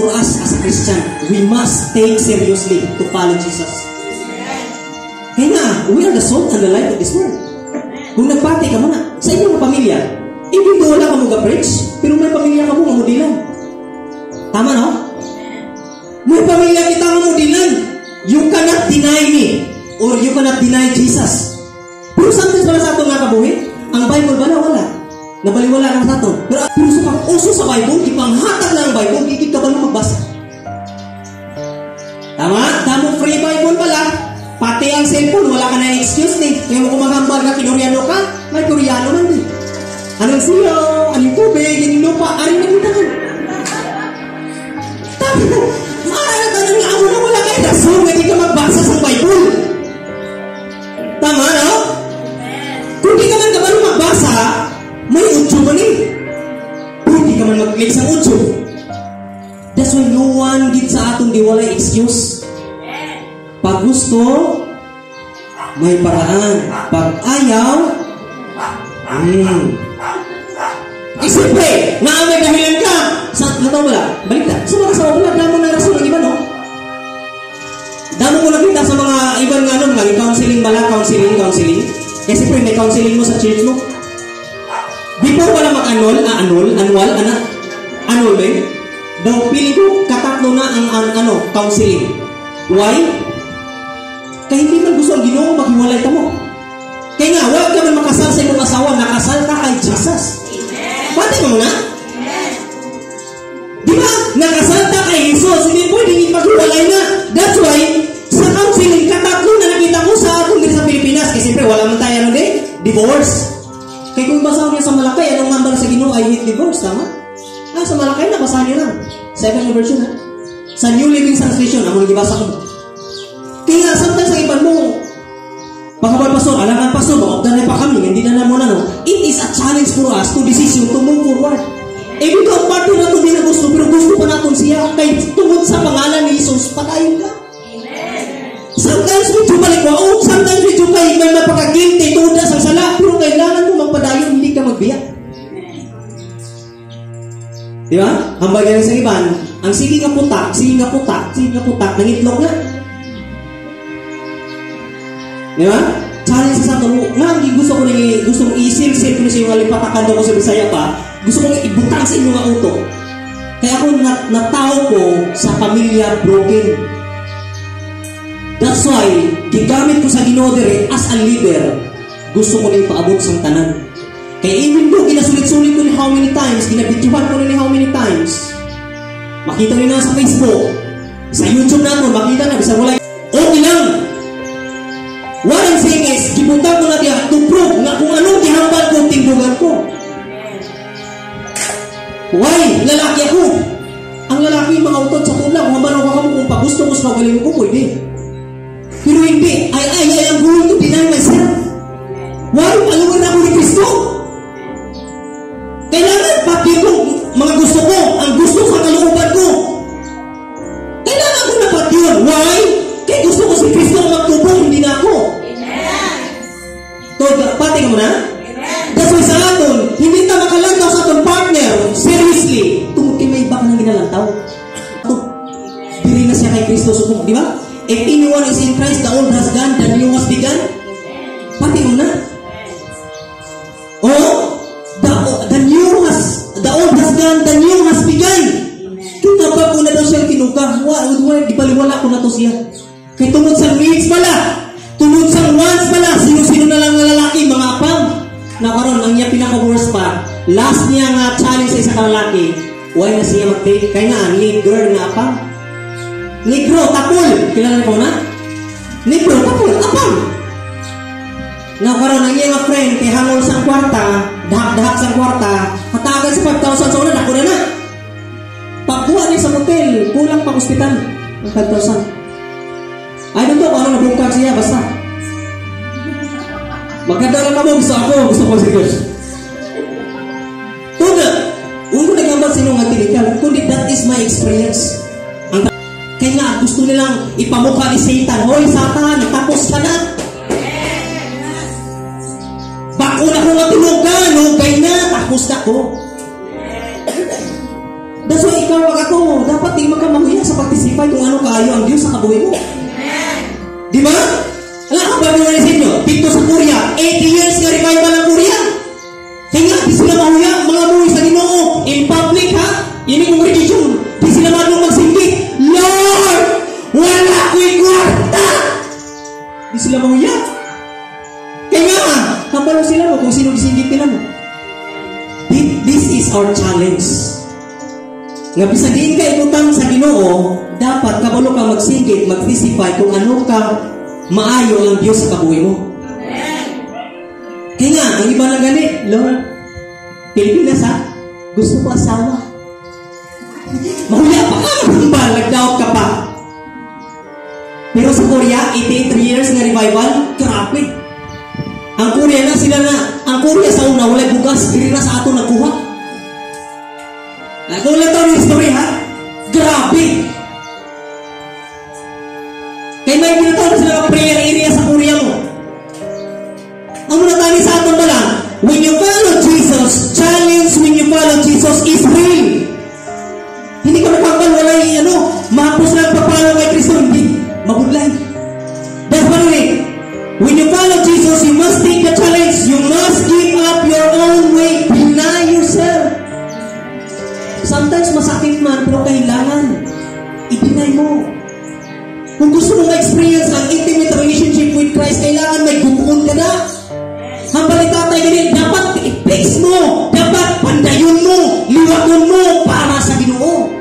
for us as a Christian, we must take seriously to follow Jesus. Kaya nga, we are the salt and the light of this world. Kung nagpati ka muna, sa inyong pamilya, even though wala ka mo preach pero may pamilya ka mo nga mudilan. Tama no? May pamilya kita nga mudilan. You cannot deny me or you cannot deny Jesus. Pero sometimes pala sa ato nga kabuhi, ang Bible ba na wala? Nabaliwala ka sa ato. Pero, pero sa pag-uso sa Bible, ipanghatag lang ang Bible, gigit ka ba na magbasa? Tama? Tamo free Bible pala. Pati ang cellphone, wala ka na excuse ni. Kaya mo kumahambal ka, kinuryano ka, may kuryano man din. Anong siyo? Anong tubig? Anong lupa? Aring nakita ka. Tama. Maaari ka nang ako na wala kayo. Rason, hindi ka magbasa sa Bible. Give sa atong di wala excuse. Pag gusto, may paraan. Pag ayaw, hmm. Eh, siyempre, na may dahilan ka. Sa, nataw ba lang? Balik na. Sa mga kasawa ko lang, damo na rason ng iba, no? Damo ko nakita sa mga ibang nga, ano, mga counseling bala, counseling, counseling. Kasi siyempre, may counseling mo sa church mo. Before wala mag-annual, ah, annual, annual, ana, annual ba yun? Daw, pili ko, katatlo na ang, ang ano, counseling. Why? Kaya hindi man gusto ang ginoo, maghiwalay ka mo. Kaya nga, huwag ka man makasal sa iyong asawa, nakasal ka kay Jesus. Pati mo na? Di ba? Nakasal ka kay Jesus, hindi pwedeng ipaghiwalay na. That's why, sa counseling, katatlo na nakita ko sa atong sa Pilipinas, kasi siyempre, wala man tayo ano din, divorce. Kaya kung basahin niya sa Malakay, anong number sa ginoo, I hate divorce, tama? Ah, sa Malakay na, basahin niyo lang. Second version, ha? Sa New Living Translation, ang mga gibasa ko. Kaya sometimes ang iban mo, Pagkabal pastor, alangan pastor, maogdan na pa kami, hindi na na muna no. It is a challenge for us to decision to move forward. Eh, dito ang parte na ito Di ba? Ang bagay sa iban, ang sige nga putak, sige nga putak, sige nga putak, nangitlog na. Di ba? Challenge sa ato nga ang gusto ko ni gusto mong isil-sil ko sa yung alipatakan ko sa Bisaya pa, gusto kong ibutang sa inyo nga uto. Kaya ako nat natao ko sa pamilya broken. That's why, gigamit ko sa Ginodere as a leader, gusto ko na ipaabot sa tanan. Kaya even though ginasulit-sulit ko ni how many times, ginabidyohan ko ni how many times, makita nyo na sa Facebook, sa YouTube na makita na, bisa wala, okay lang, What I'm saying is, gipunta ko na diya to prove na kung anong gihambal ko, tingdugan ko. Why? Lalaki ako. Ang lalaki, mga utod sa tulang, humabalo ka mo kung pag gusto mo sa magaling ko, pwede. Pero hindi. I, I, I am going to sumug, di ba? If anyone is in Christ, the old has gone, the new has begun. Pati mo na. Oh, the, the new has, the old has gone, the new has begun. Kita pa ko na daw siya kinuka. Wa, wa, di baliwala ko na to siya. Kay tungod sa needs pala. Tungod sa wants pala. Sino-sino na lang nga lalaki, mga apam. Na karon ang niya pinaka-worst pa. Last niya nga challenge sa isa ka lalaki. Why na siya mag-take? Kaya nga, need girl nga apam. Negro, tapol. Kilala ko na? Negro, tapol, apam. Nga karon ang iyang friend, kay hangol sa kwarta, dahak-dahak sa kwarta, hatagan sa 5,000 sa una, ako na na. Pagkuha niya sa motel, kulang pang ospital. Ang 5,000. I don't know kung ano nabungkag siya, basta. Maganda lang ako, gusto ako, gusto ko si Diyos. Tuna, huwag ko nagambal sinong nga tinikal, kundi that is my experience. Kaya nga, gusto nilang ipamukha ni Satan, Hoy, Satan, tapos ka na. Bako na ko nga tinugan, hugay na, tapos na ko. That's why ikaw wag ako, dapat di magkamahuya sa pagtisipay kung ano kaayo ang Diyos sa kabuhi mo. Di ba? Alam ko ba mga sa inyo? Dito sa Korea, 80 years nga revival ang nga, hambalo sila mo kung sino gisinggit nila mo. Thi- This is our challenge. Nga bisag diin ka ibutang sa Ginoo, dapat kabalo ka magsinggit, mag-testify kung ano ka maayo ang Dios sa kabuhi mo. Kaya nga, ang iba na gani, Lord, Pilipinas ha, gusto ko asawa. Mahuya pa ka, maghambal, nag-doubt ka pa. Pero sa Korea, 83 years na revival, grabe. Ang Korea na sila na, ang Korea sa una, wala bugas, dili na sa ato nagkuha. Nagulat daw yung story ha? Grabe! Kaya may pinatawag sila ng prayer area sa Korea mo. Relationship with Christ, kailangan may gukun ka na. Hambali tatay ganyan, dapat i-fix mo. Dapat pandayon mo, liwaton mo para sa Ginoo.